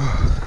Whew.